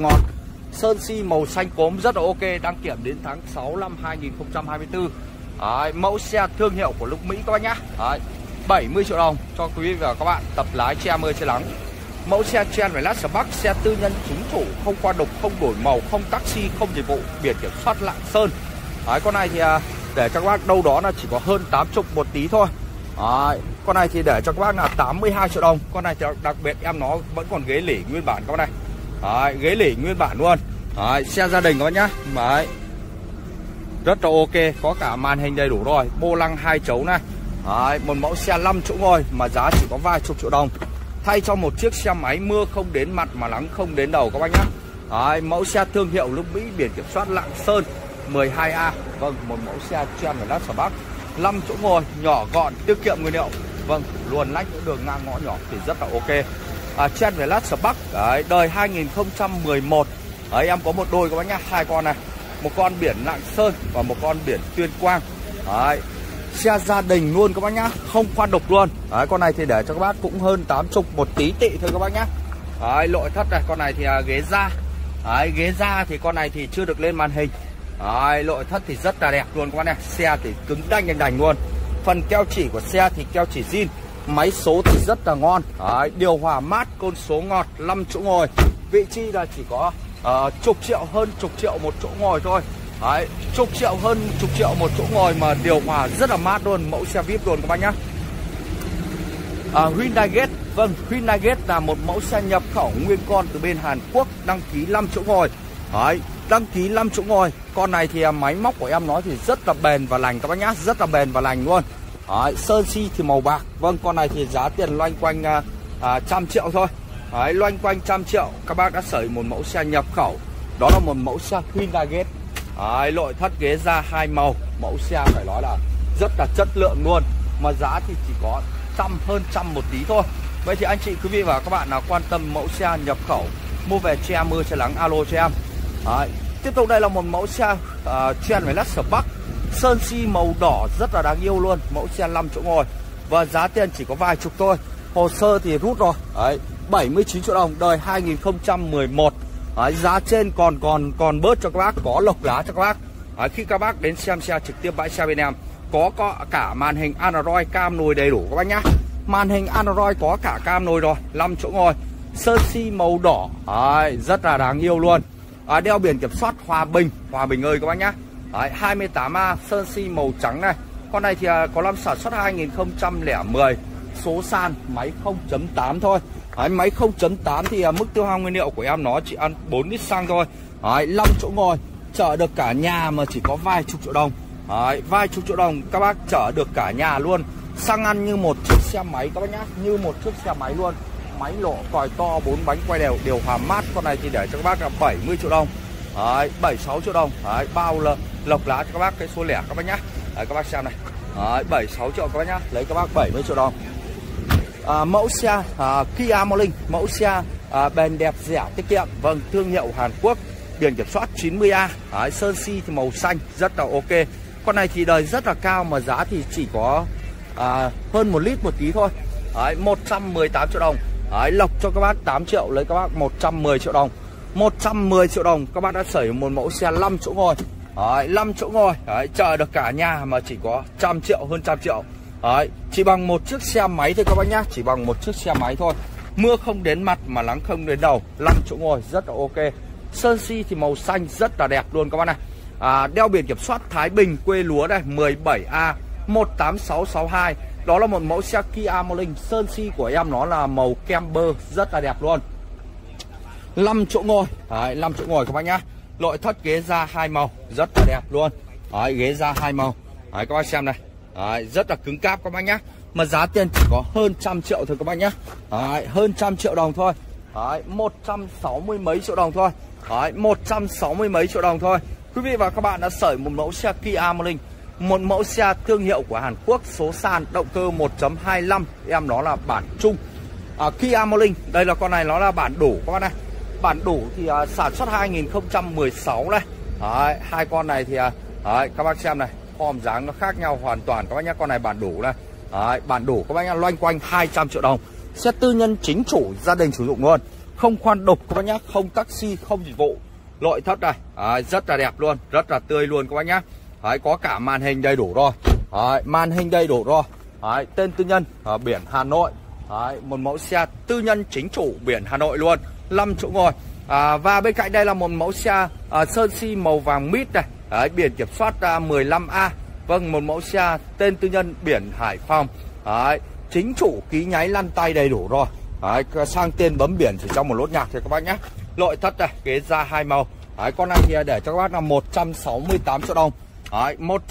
ngon. Sơn si màu xanh cốm rất là ok Đăng kiểm đến tháng 6 năm 2024 Đấy, Mẫu xe thương hiệu của lúc Mỹ các bác nhá. Đấy, 70 triệu đồng cho quý vị và các bạn tập lái che mưa che nắng. Mẫu xe Chen lát spark Bắc Xe tư nhân chính chủ Không qua đục, không đổi màu, không taxi, không dịch vụ Biển kiểm soát Lạng Sơn. Đấy, Con này thì à, để cho các bác đâu đó là chỉ có hơn 80 một tí thôi. Đấy, Con này thì để cho các bác là 82 triệu đồng. Con này thì đặc biệt em nó vẫn còn ghế lỉ nguyên bản các bác này. Đấy, ghế lỉ nguyên bản luôn. Đấy, xe gia đình các bác nhá. Đấy. Rất là ok Có cả màn hình đầy đủ rồi. Bô lăng hai chấu này. Đấy, Một mẫu xe 5 chỗ ngồi Mà giá chỉ có vài chục triệu đồng. Thay cho một chiếc xe máy mưa không đến mặt Mà nắng không đến đầu các bác nhá. Đấy, Mẫu xe thương hiệu lúc Mỹ biển kiểm soát Lạng Sơn 12A Vâng một mẫu xe chuyên ở lát sở Bắc. 5 chỗ ngồi nhỏ gọn tiết kiệm nguyên liệu. Vâng luồn lách những đường ngang ngõ nhỏ thì rất là ok à, Chen về lát sở Bắc. Đấy, đời 2011 Đấy em có một đôi các bác nhá. Hai con này. Một con biển Lạng Sơn và một con biển Tuyên Quang. Đấy xe gia đình luôn các bác nhá. Không khoan độc luôn. Đấy, con này thì để cho các bác cũng hơn 80 một tí tị thôi các bác nhá. Đấy, lội thất này. Con này thì à, ghế da. Đấy, ghế da thì con này thì chưa được lên màn hình. Đấy, lội thất thì rất là đẹp luôn các bác nhá. Xe thì cứng đanh đành đành luôn. Phần keo chỉ của xe thì keo chỉ zin máy số thì rất là ngon. Đấy, điều hòa mát côn số ngọt 5 chỗ ngồi. Vị trí là chỉ có uh, chục triệu hơn chục triệu một chỗ ngồi thôi. Đấy, chục triệu hơn chục triệu một chỗ ngồi mà điều hòa rất là mát luôn. Mẫu xe vip luôn các bác nhá. À, Hyundai Gate vâng Hyundai Gate là một mẫu xe nhập khẩu nguyên con từ bên Hàn Quốc đăng ký 5 chỗ ngồi. Đấy, đăng ký 5 chỗ ngồi. Con này thì à, máy móc của em nói thì rất là bền và lành các bác nhá. Rất là bền và lành luôn. Đấy, sơn si thì màu bạc. Vâng con này thì giá tiền loanh quanh à, à, trăm triệu thôi. Đấy, loanh quanh trăm triệu. Các bác đã sởi một mẫu xe nhập khẩu. Đó là một mẫu xe Hyundai Gate. Đấy, nội thất ghế da hai màu. Mẫu xe phải nói là rất là chất lượng luôn. Mà giá thì chỉ có trăm hơn trăm một tí thôi. Vậy thì anh chị quý vị và các bạn nào quan tâm mẫu xe nhập khẩu mua về che mưa che nắng alo cho em. Đấy. tiếp tục đây là một mẫu xe uh, chen với lát sở bắc sơn si màu đỏ rất là đáng yêu luôn mẫu xe 5 chỗ ngồi. Và giá tiền chỉ có vài chục thôi. Hồ sơ thì rút rồi. Đấy, 79 triệu đồng đời 2011 Đấy, giá trên còn còn còn bớt cho các bác có lộc giá cho các bác. Đấy, khi các bác đến xem xe trực tiếp bãi xe bên em có có cả màn hình Android cam nồi đầy đủ các bác nhá. Màn hình Android có cả cam nồi rồi 5 chỗ ngồi. Sơn si màu đỏ. Đấy, rất là đáng yêu luôn. À, đeo biển kiểm soát Hòa Bình. Hòa Bình ơi các bác nhá. Đấy, 28A sơn si màu trắng này. Con này thì à, có năm sản xuất 2010 số san máy 0.8 thôi. Đấy, máy 0.8 thì à, mức tiêu hao nguyên liệu của em nó chỉ ăn 4 lít xăng thôi. Đấy, 5 chỗ ngồi chở được cả nhà mà chỉ có vài chục triệu đồng. Đấy, vài chục triệu đồng các bác chở được cả nhà luôn. Xăng ăn như một chiếc xe máy các bác nhá như một chiếc xe máy luôn. Máy lộ còi to 4 bánh quay đều điều hòa mát. Con này thì để cho các bác là 70 triệu đồng. Đấy, 76 triệu đồng. Đấy, bao là lọc lá cho các bác cái số lẻ các bác nhá. Đấy, các bác xem này. Đấy, 76 triệu các bác nhá. Lấy các bác 70 triệu đồng. À, mẫu xe à, Kia Morning mẫu xe à, bền đẹp rẻ tiết kiệm. Vâng thương hiệu Hàn Quốc. Biển kiểm soát 90A Đấy, sơn si thì màu xanh rất là ok. Con này thì đời rất là cao mà giá thì chỉ có à, hơn một lít một tí thôi. Đấy, 118 triệu đồng. Đấy, lọc cho các bác 8 triệu lấy các bác 110 triệu đồng. 110 triệu đồng các bác đã sở hữu một mẫu xe 5 chỗ ngồi. Đấy, 5 chỗ ngồi. Đấy, chờ được cả nhà mà chỉ có trăm triệu hơn trăm triệu. Đấy, chỉ bằng một chiếc xe máy thôi các bác nhá. Chỉ bằng một chiếc xe máy thôi. Mưa không đến mặt mà nắng không đến đầu. 5 chỗ ngồi rất là ok. Sơn si thì màu xanh rất là đẹp luôn các bác này. À, Đeo biển kiểm soát Thái Bình quê lúa đây 17A 18662 Đó là một mẫu xe Kia Morning Sơn si của em nó là màu kem bơ Rất là đẹp luôn. 5 chỗ ngồi. Đấy, 5 chỗ ngồi các bác nhá. Nội thất ghế da hai màu Rất là đẹp luôn. Đấy, ghế da hai màu. Đấy, các bác xem này. Đấy, rất là cứng cáp các bác nhá. Mà giá tiền chỉ có hơn trăm triệu thôi các bác nhá. Đấy, hơn trăm triệu đồng thôi. Đấy, 160 mấy triệu đồng thôi. Đấy, 160 mấy triệu đồng thôi. Quý vị và các bạn đã sởi một mẫu xe Kia Morning Một mẫu xe thương hiệu của Hàn Quốc Số sàn động cơ 1.25 Em nó là bản chung. À, Kia Morning Đây là con này nó là bản đủ các bác này. Bản đủ thì à, sản xuất 2016 này. Đấy, hai con này thì à, đấy, các bác xem này Form dáng nó khác nhau hoàn toàn. Các bác nhá Con này bản đủ này. Đấy, bản đủ các bác nhá loanh quanh 200 triệu đồng. Xe tư nhân chính chủ gia đình sử dụng luôn. Không khoan đục các bác nhá không taxi không dịch vụ. Nội thất này. Đấy, rất là đẹp luôn rất là tươi luôn các bác nhá. Đấy, có cả màn hình đầy đủ rồi. Đấy, màn hình đầy đủ rồi. Đấy, tên tư nhân ở biển Hà Nội. Đấy, một mẫu xe tư nhân chính chủ biển Hà Nội luôn. 5 chỗ ngồi. À, và bên cạnh đây là một mẫu xe à, sơn si màu vàng mít này. À, biển kiểm soát à, 15A vâng một mẫu xe tên tư nhân biển Hải Phòng. À, chính chủ ký nháy lăn tay đầy đủ rồi. Đấy, sang tên bấm biển chỉ trong một lốt nhạc thôi các bác nhé. Nội thất này ghế da hai màu. Đấy, con này thì để cho các bác là 168 triệu đồng. Đấy, 100